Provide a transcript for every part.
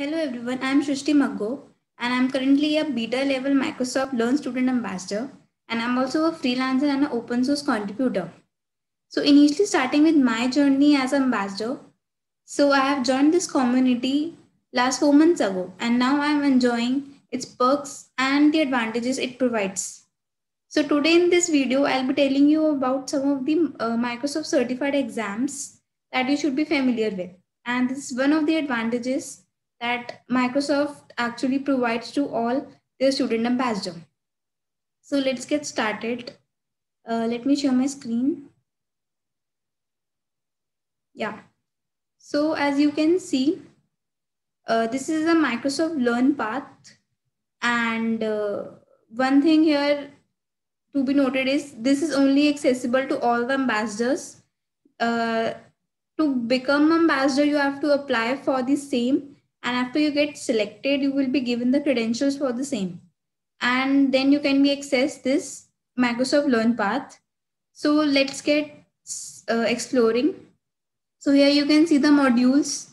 Hello everyone, I am Shrishti Maggo and I am currently a beta level Microsoft Learn Student Ambassador and I'm also a freelancer and an open source contributor. So initially starting with my journey as ambassador, so I have joined this community last four months ago and now I am enjoying its perks and the advantages it provides. So today in this video, I'll be telling you about some of the uh, Microsoft certified exams that you should be familiar with. And this is one of the advantages that Microsoft actually provides to all their student ambassador. So let's get started. Uh, let me share my screen. Yeah. So as you can see, uh, this is a Microsoft Learn path. And uh, one thing here to be noted is this is only accessible to all the ambassadors. Uh, to become ambassador, you have to apply for the same and after you get selected you will be given the credentials for the same. And then you can be access this microsoft learn path. So let's get uh, exploring. So here you can see the modules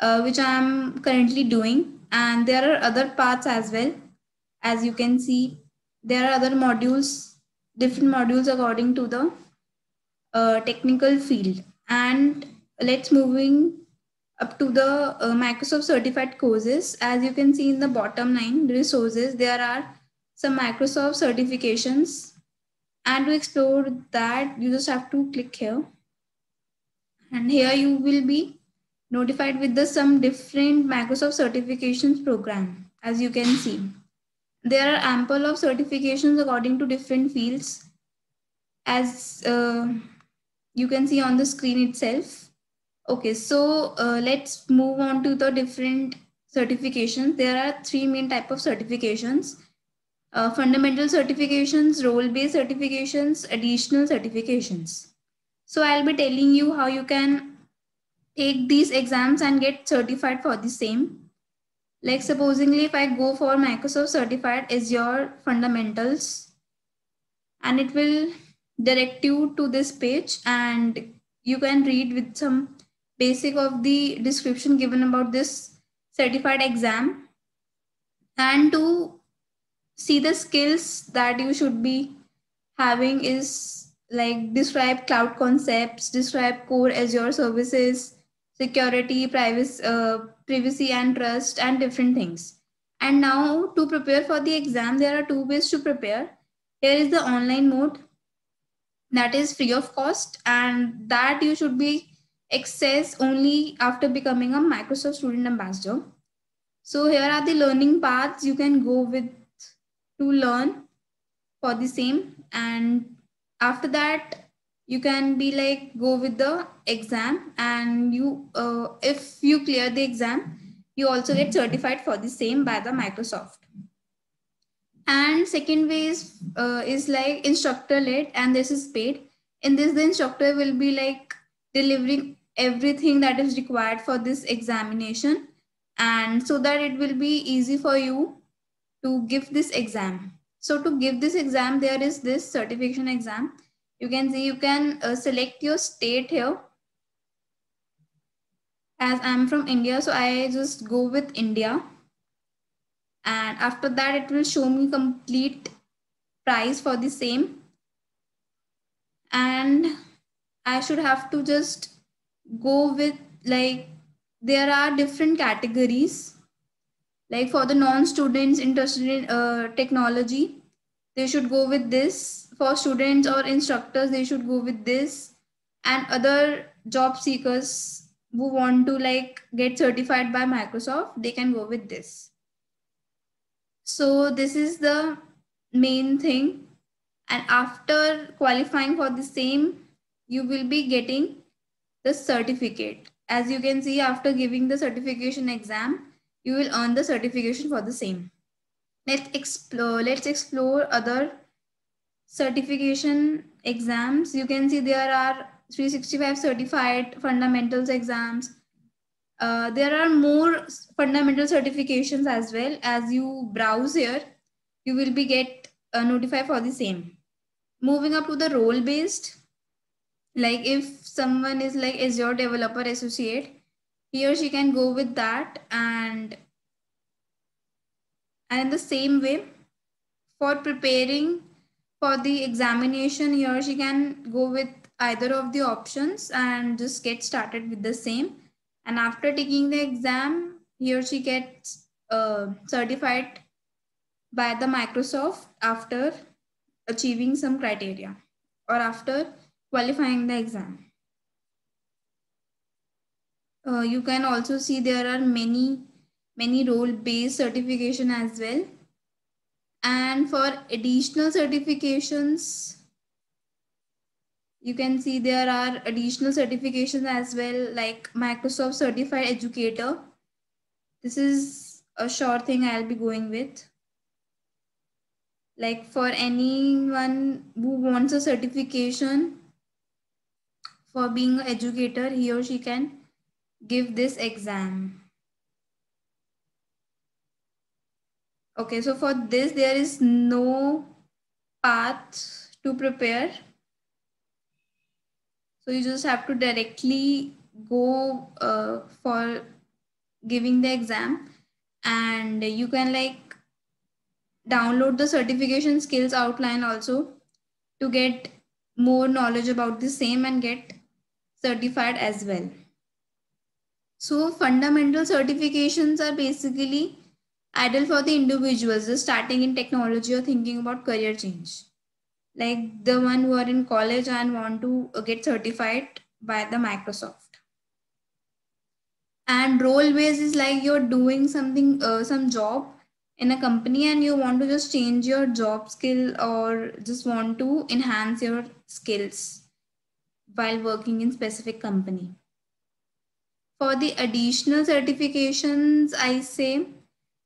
uh, which i am currently doing. And there are other paths as well. As you can see there are other modules different modules according to the uh, technical field. And let's moving up to the uh, Microsoft certified courses. As you can see in the bottom line resources, there are some Microsoft certifications. And to explore that, you just have to click here. And here you will be notified with the some different Microsoft certifications program, as you can see. There are ample of certifications according to different fields. As uh, you can see on the screen itself, Okay, so uh, let's move on to the different certifications. There are three main type of certifications. Uh, fundamental certifications, role-based certifications, additional certifications. So I'll be telling you how you can take these exams and get certified for the same. Like supposingly if I go for Microsoft certified Azure fundamentals and it will direct you to this page and you can read with some basic of the description given about this certified exam. And to see the skills that you should be having is like describe cloud concepts describe core azure services security privacy uh, privacy and trust and different things. And now to prepare for the exam there are two ways to prepare. Here is the online mode that is free of cost and that you should be access only after becoming a Microsoft Student Ambassador. So here are the learning paths you can go with to learn for the same. And after that, you can be like go with the exam and you uh, if you clear the exam, you also get certified for the same by the Microsoft. And second way is, uh, is like instructor led and this is paid. In this, the instructor will be like delivering everything that is required for this examination and so that it will be easy for you to give this exam. So to give this exam, there is this certification exam. You can see you can uh, select your state here. As I'm from India, so I just go with India. And after that, it will show me complete price for the same. And I should have to just go with like there are different categories. Like for the non-students interested in uh, technology they should go with this. For students or instructors they should go with this. And other job seekers who want to like get certified by microsoft they can go with this. So this is the main thing. And after qualifying for the same you will be getting the certificate. As you can see, after giving the certification exam, you will earn the certification for the same. Let's explore, let's explore other certification exams. You can see there are 365 certified fundamentals exams. Uh, there are more fundamental certifications as well. As you browse here, you will be get uh, notified for the same. Moving up to the role based, like if someone is like azure developer associate he or she can go with that and and in the same way for preparing for the examination he or she can go with either of the options and just get started with the same. And after taking the exam he or she gets uh, certified by the microsoft after achieving some criteria or after qualifying the exam. Uh, you can also see there are many many role based certification as well. And for additional certifications you can see there are additional certifications as well like microsoft certified educator. This is a short thing i'll be going with. Like for anyone who wants a certification for being an educator he or she can give this exam Okay, so for this, there is no path to prepare. So you just have to directly go uh, for giving the exam and you can like download the certification skills outline also to get more knowledge about the same and get certified as well. So fundamental certifications are basically ideal for the individuals starting in technology or thinking about career change. Like the one who are in college and want to uh, get certified by the microsoft. And role based is like you're doing something uh, some job in a company and you want to just change your job skill or just want to enhance your skills while working in specific company. For the additional certifications i say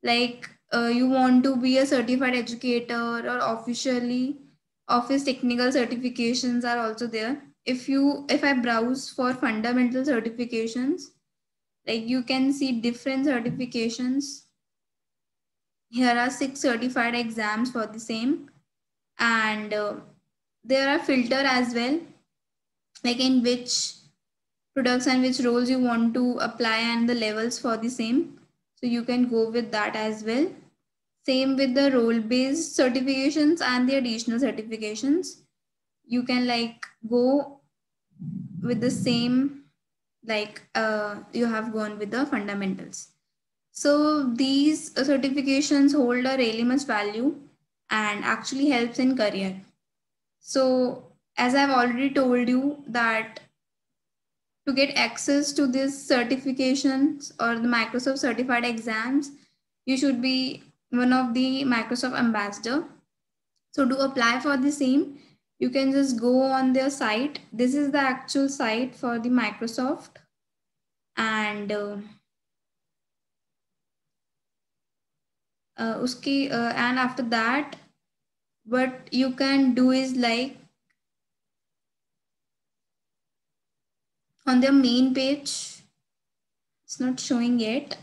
like uh, you want to be a certified educator or officially office technical certifications are also there. If you if i browse for fundamental certifications like you can see different certifications. Here are six certified exams for the same. And uh, there are filter as well like in which products and which roles you want to apply and the levels for the same so you can go with that as well. Same with the role-based certifications and the additional certifications. You can like go with the same, like uh, you have gone with the fundamentals. So these certifications hold a really much value and actually helps in career. So as I've already told you that to get access to these certifications or the Microsoft certified exams, you should be one of the Microsoft ambassador. So to apply for the same, you can just go on their site. This is the actual site for the Microsoft. And uh, uh, uski, uh, and after that, what you can do is like on their main page. It's not showing yet.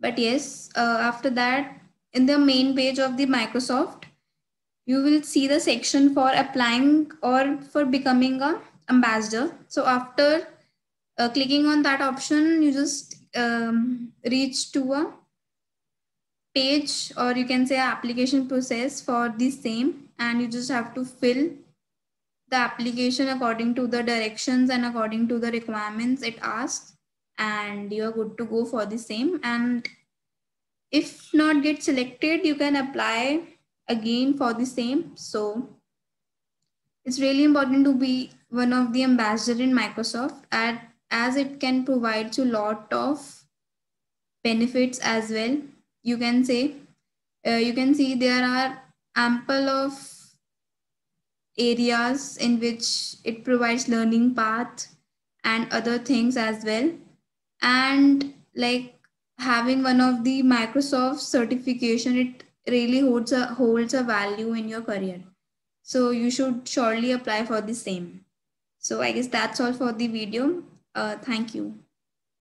But yes uh, after that in the main page of the microsoft you will see the section for applying or for becoming a ambassador. So after uh, clicking on that option you just um, reach to a page or you can say application process for the same. And you just have to fill the application according to the directions and according to the requirements it asks and you're good to go for the same. And if not get selected you can apply again for the same. So it's really important to be one of the ambassador in microsoft at, as it can provide you a lot of benefits as well. You can say uh, you can see there are ample of areas in which it provides learning path and other things as well. And like having one of the microsoft certification it really holds a holds a value in your career. So you should surely apply for the same. So i guess that's all for the video. Uh, thank you